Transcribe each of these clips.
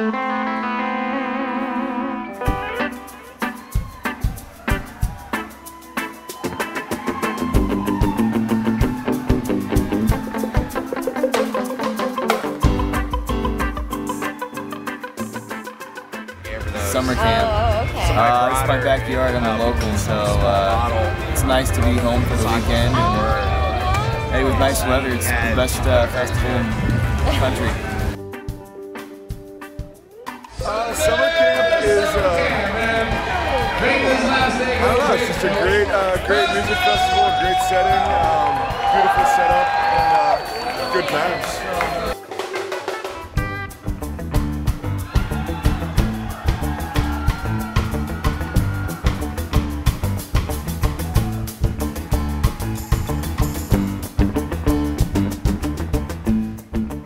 summer camp. Oh, okay. uh, it's my backyard. I'm a local, so uh, it's nice to be home for the weekend. And, hey, with nice weather, it's the best uh, festival in the country. Uh, summer camp is, uh, I don't know, it's just a great, uh, great music festival, great setting, um, beautiful setup, and uh, good times.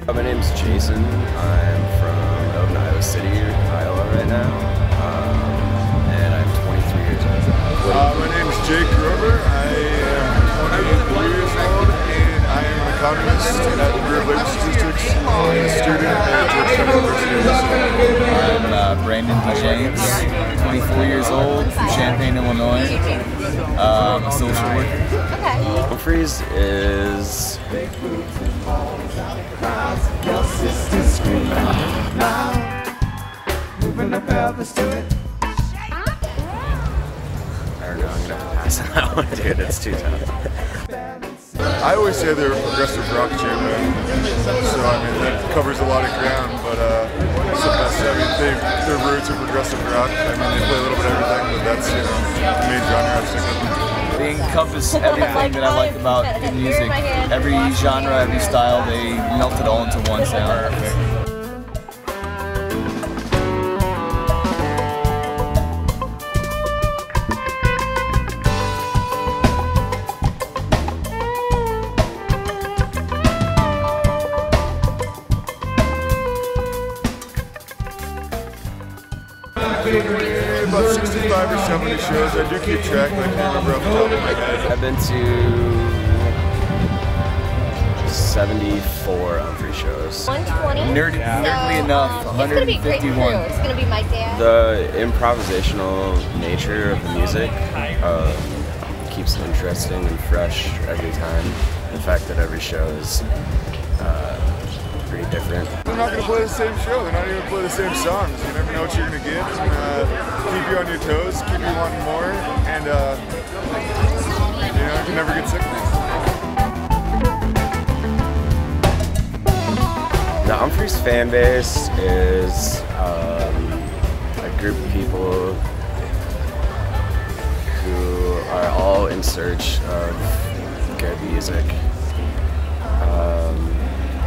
My name's Jason. I'm from Iowa City, right now. Um, and I'm 23 years old. Uh, my name is Jake Grover. I am 23 years old, and I am an economist at the Bureau of Labor Statistics and a student at Georgetown University. I'm uh, Brandon D. James, 24 years old, from Champaign, Illinois. Um, a social worker. Umphrey's is I don't know. I'm gonna pass on that one, dude. It's too tough. I always say they're a progressive rock jam so I mean that covers a lot of ground. But uh, it's the best. I mean, they, their roots are progressive rock. I mean, they play a little bit of everything, but that's you know the main genre I stick with. They encompass everything that I like about good music. Every genre, every style, they melt it all into one sound. About 65 or 70 shows. I do keep track, but I can't remember off the top of my head. I've been to 74 Umphrey shows. 120. Nerd, nerdly enough, um, It's gonna be a great crew. It's gonna be my dad. The improvisational nature of the music uh, keeps it interesting and fresh every time. The fact that every show is pretty They're not going to play the same show. They're not even going to play the same songs. You never know what you're going to get. It's going to keep you on your toes, keep you wanting more, and uh, you know, you can never get sick of it. The Umphrey's fan base is um, a group of people who are all in search of good music.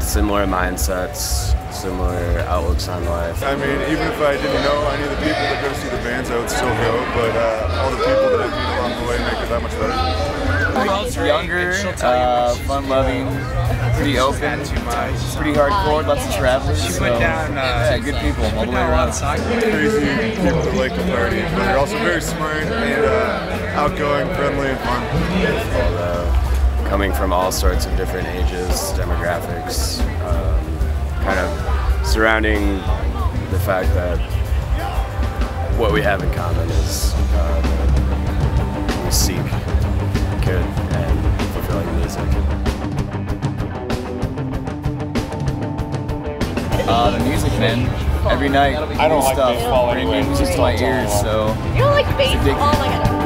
Similar mindsets, similar outlooks on life. I mean, even if I didn't know any of the people that go to see the bands, I would still go. But uh, all the people that I meet along the way make it that much better. Younger, uh, fun-loving, pretty open, pretty hardcore, lots of travelers. So, yeah, good people all the way around. Crazy people that like to party, but they're also very smart and uh, outgoing, friendly, and fun. Coming from all sorts of different ages, demographics, kind of surrounding the fact that what we have in common is uh, we seek good and fulfilling music. Uh, the music, man. Every night, I don't new like stuff. baseball Bring anyway. music to my ears, so You don't like baseball? Oh my god.